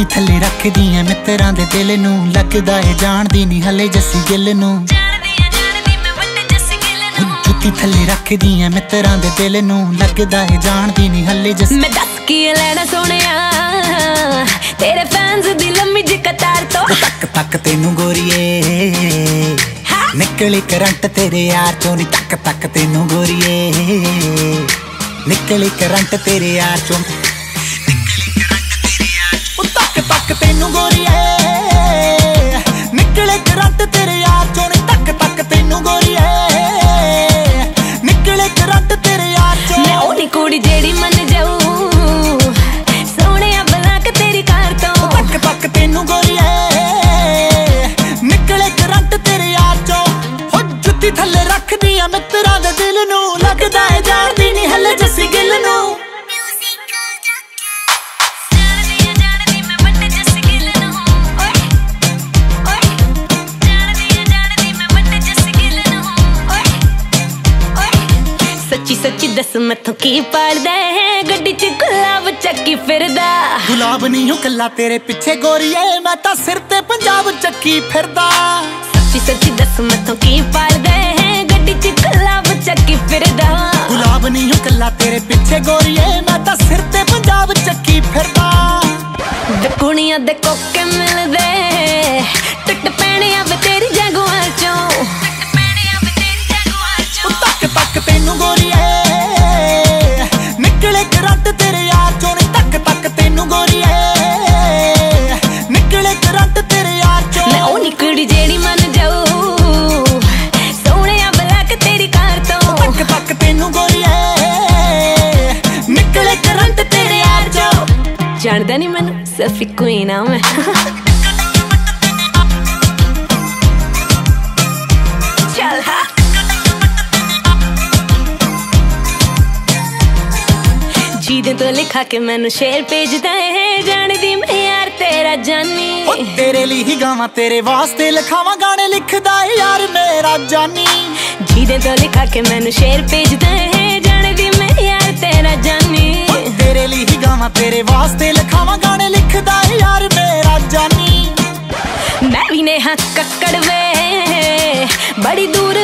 ਜੁੱਤੀ ਥੱਲੇ ਰੱਖਦੀ ਐ ਮਿੱਤਰਾਂ ਦੇ ਦਿਲ ਨੂੰ। ਲੱਗਦਾ ਏ ਜਾਣਦੀ ਨਹੀਂ ਹਲੇ ਜੱਸੀ ਗਿੱਲ ਨੂੰ। ਜਾਣਦੀ ਆ ਜਾਣਦੀ ਮੈਂ ਵੱਡੇ ਜੱਸ ਗਿੱਲ ਨੂੰ। ਜੁੱਤੀ ਥੱਲੇ ਰੱਖਦੀ ਐ ਮਿੱਤਰਾਂ ਦੇ ਦਿਲ ਨੂੰ। ਲੱਗਦਾ ਏ ਜਾਣਦੀ ਨਹੀਂ ਹਲੇ ਜੱਸੀ। ਮੈਂ ਦੱਸ ਕੀ ਲੈਣਾ ਸੋਹਣਿਆ? ਤੇਰੇ ਫੈਨਸ ਦੀ ਲੰਮੀ ਜਿਹੀ ਕਤਾਰ ਤੋਂ। ਤੱਕ ਤੱਕ ਤੈਨੂੰ ਗੋਰੀਏ। ਨਿਕਲੀ ਕਰੰਟ ਤੇਰੇ ਯਾਰ ਚੋਂ ਨੀ। ਤੱਕ ਤੱਕ ਤੈਨੂੰ ਗੋਰੀਏ। ਨਿਕਲੀ ਕਰੰਟ ਤੇਰੇ ਯਾਰ ਚੋਂ। ਤੱਕ ਤੈਨੂੰ ਗੋਰੀਏ। ਨਿਕਲੇ ਕਰੰਟ ਤੇਰੇ ਯਾਰ ਚੋਂ ਤੱਕ ਤੱਕ ਤੈਨੂੰ ਗੋਰੀਏ। ਨਿਕਲੇ ਕਰੰਟ ਤੇਰੇ ਯਾਰ ਚੋਂ ਮੈਂ ਉਹ ਨੀ ਕੁੜੀ ਜਿਹੜੀ ਮੰਨ ਜਾਊ। ਸੋਹਣਿਆ ਬਲਾਕ ਤੇਰੀ ਕਾਰ ਤੋਂ। ਤੱਕ ਤੱਕ ਤੈਨੂੰ ਗੋਰੀਏ। ਨਿਕਲੇ ਕਰੰਟ ਤੇਰੇ ਯਾਰ ਚੋਂ। ਹੋ ਜੁੱਤੀ ਥੱਲੇ ਰੱਖਦੀ ਆ ਮਿੱਤਰਾਂ ਦੇ ਦਿਲ ਨੂੰ। ਲੱਗਦਾ ਏ ਜਾਣਦੀ ਨਹੀਂ ਹੱਲੇ ਜੱਸੀ ਗਿੱਲ ਨੂੰ। ਦੱਸ ਮੈਥੋਂ ਕੀ ਪਾੜਦਾ ਹੈ? ਗੱਡੀ 'ਚ ਗੁਲਾਬ ਚੱਕੀ ਫਿਰਦਾ। ਗੁਲਾਬ ਨਹੀਂ ਹੋ ਕੱਲਾ ਤੇਰੇ ਪਿੱਛੇ ਗੋਰੀਏ ਮੈਂ ਤਾਂ ਸਿਰ ਤੇ ਪੰਜਾਬ ਚੱਕੀ ਫਿਰਦਾ। ਸੱਚੀ ਸੱਚੀ ਦੱਸ ਮੈਥੋਂ ਕੀ ਪਾੜਦਾ ਹੈ? ਗੱਡੀ 'ਚ ਗੁਲਾਬ ਚੱਕੀ ਫਿਰਦਾ। ਗੁਲਾਬ ਨਹੀਂ ਹੋ ਕੱਲਾ ਤੇਰੇ ਪਿੱਛੇ ਗੋਰੀਏ ਮੈਂ ਤਾਂ ਸਿਰ ਤੇ ਪੰਜਾਬ ਚੱਕੀ ਫਿਰਦਾ। ਵੇ ਕੁੜੀਆਂ ਦੇ ਕੋਕੇ ਮਿਲਦੇ। ਟੁੱਟ ਪੈਣਿਆ ਹੀ ਨਾਮ ਹੈ ਚੱਲ ਹਾਂ ਜਿਹਦੇ ਤੋਂ ਲਿਖਾ ਕੇ ਮੈਨੂੰ ਸ਼ੇਰ ਭੇਜਦਾ ਹੈ ਜਾਣਦੀ ਮੈਂ ਯਾਰ ਤੇਰਾ ਜਾਨੀ ਉਹ ਤੇਰੇ ਲਈ ਹੀ ਗਾਵਾਂ ਤੇਰੇ ਵਾਸਤੇ ਲਿਖਾਵਾਂ ਗਾਣੇ ਲਿਖਦਾ ਯਾਰ ਮੇਰਾ ਜਾਨੀ। ਜਿਹਦੇ ਤੋਂ ਲਿਖਾ ਕੇ ਮੈਨੂੰ ਸ਼ੇਰ ਭੇਜਦਾ ਹੈ ਜਾਨੀ ਕੱਕੜ ਵੇ। ਬੜੀ ਦੂਰ